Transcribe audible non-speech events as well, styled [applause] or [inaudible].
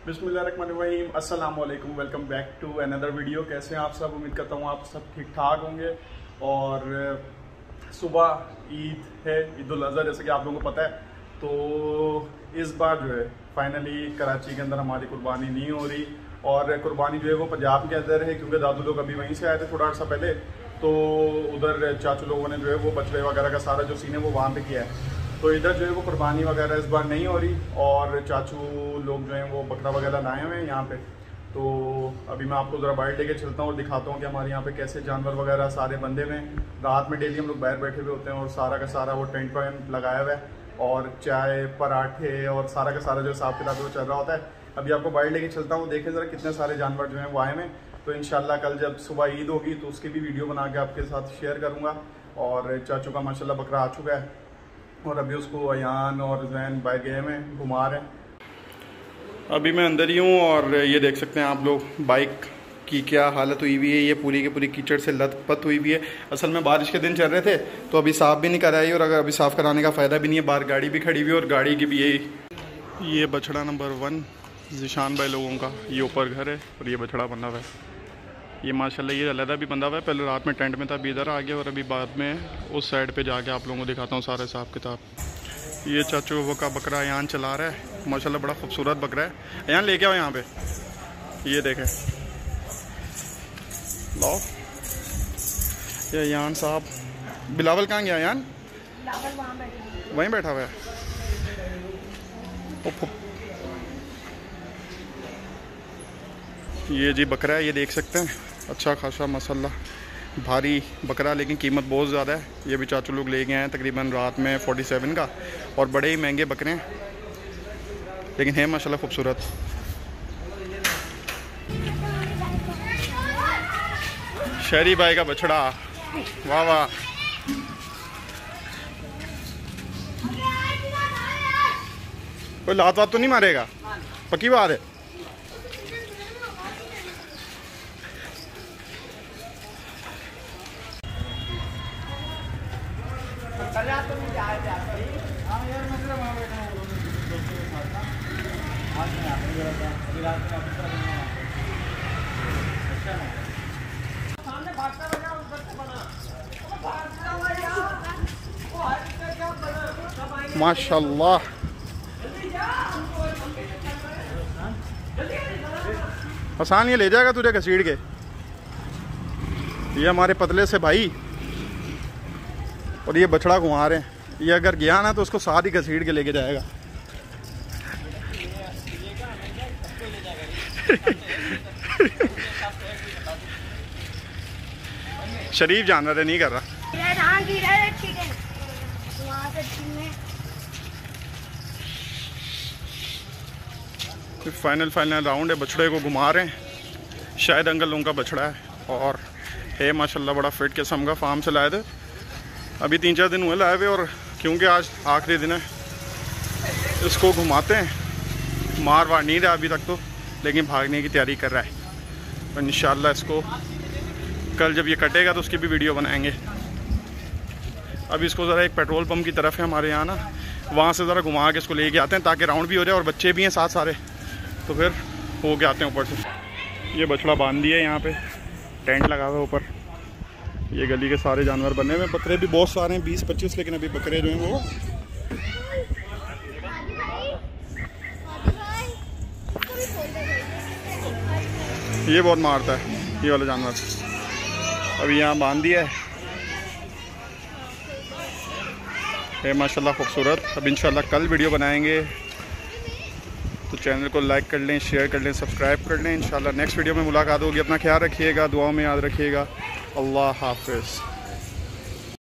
बिस्मिल्लाहिर्रहमानिर्रहीम। अस्सलाम वालेकुम welcome back to another video. कैसे हैं आप सब? उम्मीद करता हूँ आप सब ठीक ठाक होंगे। और सुबह ईद है ईद अजहा, जैसे कि आप लोगों को पता है। तो इस बार जो है फाइनली कराची के अंदर हमारी कुर्बानी नहीं हो रही। और कुर्बानी जो है, वो पंजाब के अंदर है, क्योंकि दादू लोग अभी वहीं से आए थे थोड़ा अर्सा पहले। तो उधर चाचू लोगों ने जो है, वो बछड़े वगैरह का सारा जो सीन है, वो वहाँ पे किया है। तो इधर जो है वो कुर्बानी वगैरह इस बार नहीं हो रही और चाचू लोग जो हैं वो बकरा वगैरह लाए हुए हैं यहाँ पे। तो अभी मैं आपको ज़रा बाहर लेके चलता हूँ और दिखाता हूँ कि हमारे यहाँ पे कैसे जानवर वगैरह सारे बंदे हुए रात में डेली हम लोग बाहर बैठे हुए होते हैं और सारा का सारा वो टेंट वेंट लगाया हुआ है और चाय, पराठे और सारा का सारा जो हिसाब किताब वो चल रहा होता है। अभी आपको बाहर लेके चलता हूँ, देखें ज़रा कितने सारे जानवर जो हैं वो आए हैं। तो इन कल जब सुबह ईद होगी तो उसकी भी वीडियो बना के आपके साथ शेयर करूँगा और चाचू का माशाल्लाह बकरा आ चुका है। और अभी उसको अयान और जैन बाय गए में घुमा रहे हैं। अभी मैं अंदर ही हूँ और ये देख सकते हैं आप लोग बाइक की क्या हालत हुई हुई है। ये पूरी की पूरी कीचड़ से लथपथ हुई हुई है। असल में बारिश के दिन चल रहे थे तो अभी साफ़ भी नहीं कराई और अगर अभी साफ़ कराने का फ़ायदा भी नहीं है, बाहर गाड़ी भी खड़ी हुई है और गाड़ी की भी यही। ये बछड़ा नंबर वन, जिशान भाई लोगों का। ये ऊपर घर है और ये बछड़ा बना हुआ है। ये माशाल्लाह ये अलहदा भी बंदा हुआ है। पहले रात में टेंट में था अभी इधर आ गया और अभी बाद में उस साइड पे जाके आप लोगों को दिखाता हूँ सारे हिसाब किताब। ये चाचू वो का बकरा यहाँ चला रहा है। माशाल्लाह बड़ा खूबसूरत बकरा है। यहाँ लेके आओ यहाँ पे। ये देखें। लो ये यान साहब। बिलावल कहाँ गया यान वहीं बैठा हुआ है। ये जी बकरा है, ये देख सकते हैं। अच्छा खासा मसाला भारी बकरा, लेकिन कीमत बहुत ज़्यादा है। ये भी चाचू लोग ले गए हैं तकरीबन रात में 47 का। और बड़े ही महँगे बकरे हैं। लेकिन है माशाल्लाह खूबसूरत। शहरी भाई का बछड़ा। वाह वाह। कोई लात वात तो नहीं मारेगा? पक्की बात है? माशाल्लाह। आसान ये ले जाएगा तुझे घसीट के। ये हमारे पतले से भाई। और ये बछड़ा घुमा रहे हैं। ये अगर गया ना तो उसको साथ ही घसीट के लेके जाएगा। [laughs] शरीफ जानवर नहीं कर रहा। फाइनल फाइनल राउंड है बछड़े को घुमा रहे हैं। शायद अंकल लोगों का बछड़ा है। और है माशाल्लाह बड़ा फिट किस्म का फार्म से लाए थे। अभी तीन चार दिन हुए लाए हुए और क्योंकि आज आखिरी दिन है, इसको घुमाते हैं। मार वार नहीं रहा अभी तक तो लेकिन भागने की तैयारी कर रहा है। तो इन इसको कल जब ये कटेगा तो उसकी भी वीडियो बनाएँगे। अभी इसको ज़रा एक पेट्रोल पम्प की तरफ़ है हमारे यहाँ ना, वहाँ से ज़रा घुमा के इसको लेके आते हैं ताकि राउंड भी हो जाए और बच्चे भी हैं साथ सारे। तो फिर हो के आते हैं ऊपर से। ये बछड़ा बाँध दिया है यहाँ पे, टेंट लगा हुआ ऊपर। ये गली के सारे जानवर बने हुए बकरे भी बहुत सारे हैं, बीस, पच्चीस, लेकिन अभी बकरे जो हैं वो ये बहुत मारता है, ये वाला जानवर। अभी यहाँ बाँध दिया है। ये माशाल्लाह खूबसूरत। अब इंशाल्लाह कल वीडियो बनाएँगे। तो चैनल को लाइक कर लें, शेयर कर लें, सब्सक्राइब कर लें। इंशाल्लाह नेक्स्ट वीडियो में मुलाकात होगी। अपना ख्याल रखिएगा, दुआओं में याद रखिएगा। अल्लाह हाफिज़।